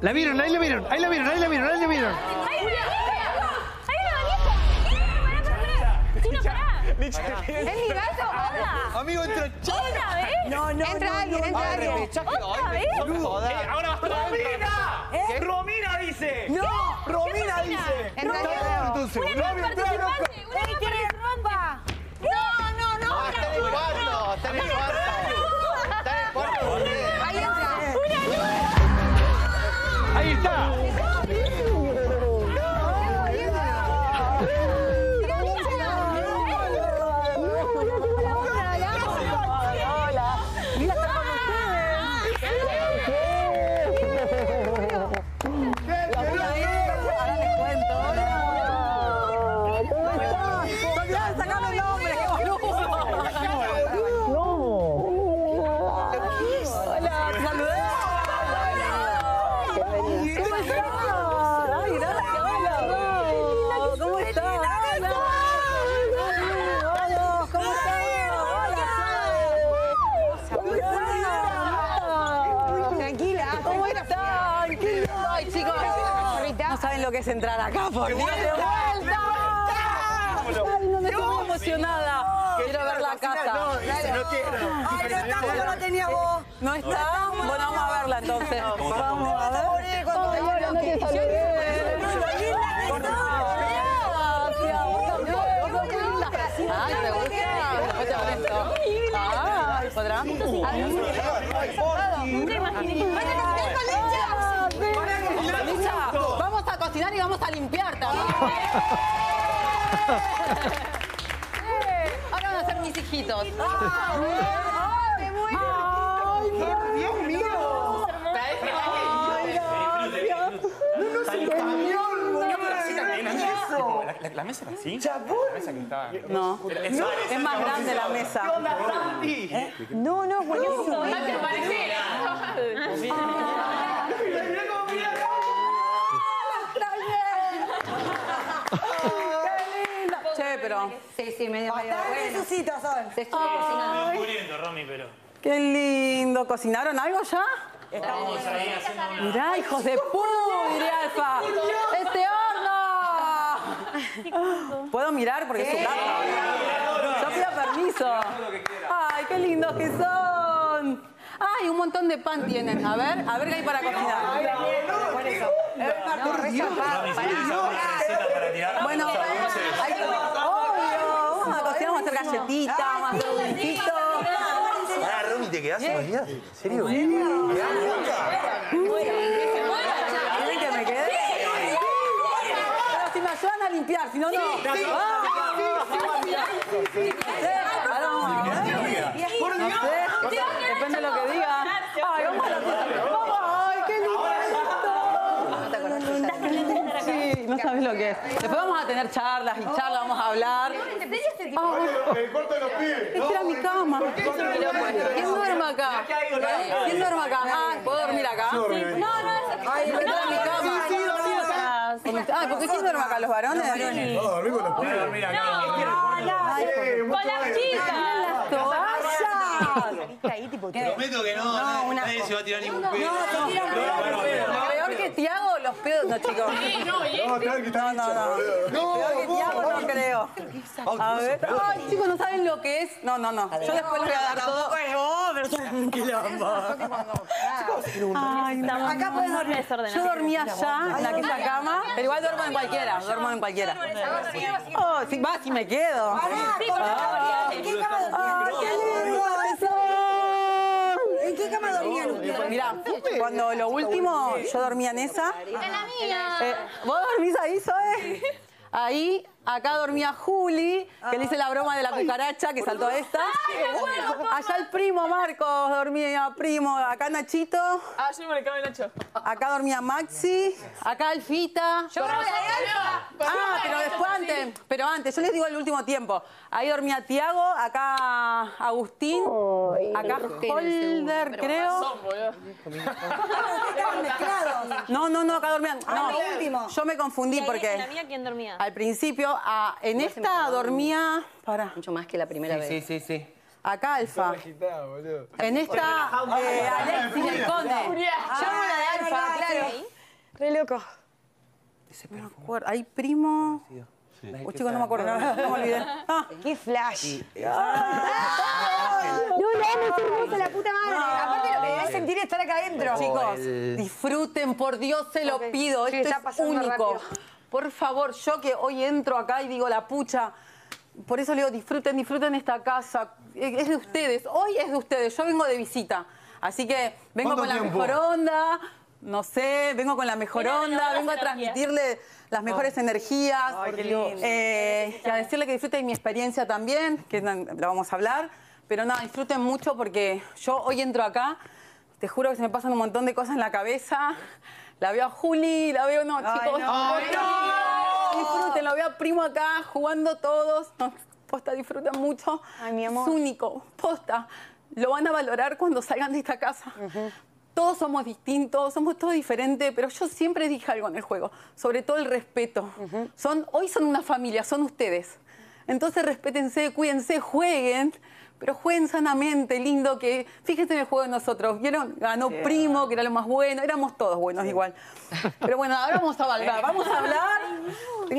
La vieron, ahí la vieron, ahí la vieron, ahí la vieron, ahí la vieron. ¡Ahí la ¡Ahí la pará! ¿Es mi gato? ¡Hola! Amigo, entra ¿Otra vez? No, no, Entra alguien, entra alguien. ¿Otra vez? Ahora vas a ¡Romina! ¿Eh? ¡Romina dice! ¡No! ¡Romina dice! Entra Leo. Entonces, ¡Una nueva participante! ¡Una nueva ropa! No, no, no. Está en ¿Cómo estás? Ay, gracias, hola. ¿Cómo estás? Hola. Hola, ¿cómo estás? Hola. Tranquila. ¿Cómo están? Qué. Ay, chicos. No saben lo que es entrar acá, por Dios. ¡De vuelta! Ay, no me estoy muy emocionada. Quiero ver la casa. No quiero. Ay, no está, yo la tenía vos. ¿No está? Bueno, vamos a verla entonces. Vamos a ver. No vamos a cocinar y vamos a limpiar también. Mis hijitos. ¡Ay, Dios mío! ¿La, la mesa era así? La mesa que estaba... No, es más grande la mesa. No, no, buenísimo. Che, pero Sí, sí, medio medio. Son. se estuvo cocinando. muriendo, Romy, pero... Qué lindo. ¿Cocinaron algo ya? Estamos ahí haciendo... Mirá, hijos de pu, diría Alfa. ¡Este horno! ¿Puedo mirar? Porque es su casa. Yo pido permiso. ¡Ay, qué lindos que son! ¡Ay, un montón de pan tienen! A ver, a ver qué hay para cocinar. Bueno, hay que... Obvio. Vamos a cocinar, vamos a hacer galletitas, vamos a hacer dulcitos. Pará, Romy, ¿te quedás días? ¿En serio? ¿Quieren que me quede? Pero si me ayudan a limpiar, si no. No sé, depende de lo que diga. Ay, vamos a la Vamos, ay, qué lindo. Sí, no sabes lo que es. Después vamos a tener charlas y charlas, vamos a hablar. Ay, El cuarto de los pibes. esta era mi cama. ¿Quién duerme acá? ¿Quién duerme acá? Ah, ¿puedo dormir acá? No, no, es Ay, esta era mi cama. Ay, ¿por qué quién duerme acá? ¿Los varones? No, dormí con los pibes. Mira, acá... Con las chicas. toallas! Prometo que no, nadie se va a tirar ningún pedo. Los pedos. No, chicos. No, que está No, no, no. Peor que Tiago, no creo. A ver. Ay, chicos, no saben lo que es. No, no, no. Yo después les voy a dar todo. Ay, no. Acá puedes dormir. Yo dormía allá, en aquella cama, pero igual duermo en cualquiera, duermo en cualquiera. Oh, sí, va, si me quedo. ¿En qué cama Ay, qué lindo que son. ¿En qué cama dormían ustedes? Mirá, cuando lo último, yo dormía en esa. En la mía. Eh, ¿Vos dormís ahí, Zoe? Ahí, acá dormía Juli, que le hice la broma de la cucaracha que saltó esta. Allá el primo Marcos dormía primo, acá Nachito, Ah, yo no me le cabe el Nacho. acá dormía Maxi, acá Alfita. Yo Ah, pero pero antes, yo les digo el último tiempo. Ahí dormía Tiago, acá Agustín, acá Holder, creo. No, no, no, acá dormían. No, lo último. yo me confundí ¿En la porque mía quién dormía? al principio, ah, en esta dormía, para, Mucho más que la primera vez. Sí, sí, sí. acá Alfa. Agitado, boludo. En esta, eh, Alexis, el conde. Yo la de Alfa, claro. loco. No me acuerdo. Hay primo. Uy, chicos, no me acuerdo. No me olvidé. Ah, ¡Qué flash! No, no, es hermosa la puta madre. Aparte lo que debes sentir es estar acá adentro. Chicos, disfruten, por Dios se lo Ok. pido. Sí, Esto está es único. rápido. Por favor, yo que hoy entro acá y digo la pucha. Por eso le digo, disfruten, disfruten esta casa. Es de ustedes. Hoy es de ustedes. Yo vengo de visita. Así que vengo ¿Cuánto con la tiempo? mejor onda. No sé, vengo con la mejor onda. Vengo a transmitirle las mejores energías. Eh, y a decirle que disfruten mi experiencia también, que no- la vamos a hablar. Pero nada, disfruten mucho porque yo hoy entro acá, te juro que se me pasan un montón de cosas en la cabeza. La veo a Juli, la veo, no, chicos. Disfruten, la veo a Primo acá jugando todos. No, posta, disfruten mucho. Ay, mi amor. Es único, posta. Lo van a valorar cuando salgan de esta casa. Todos somos distintos, somos todos diferentes, pero yo siempre dije algo en el juego, sobre todo el respeto. son, hoy son una familia, son ustedes. Entonces respétense, cuídense, jueguen, pero jueguen sanamente, lindo, que fíjense en el juego de nosotros. ¿Vieron? Ganó Primo, que era lo más bueno, éramos todos buenos igual. Pero bueno, ahora vamos a hablar, vamos a hablar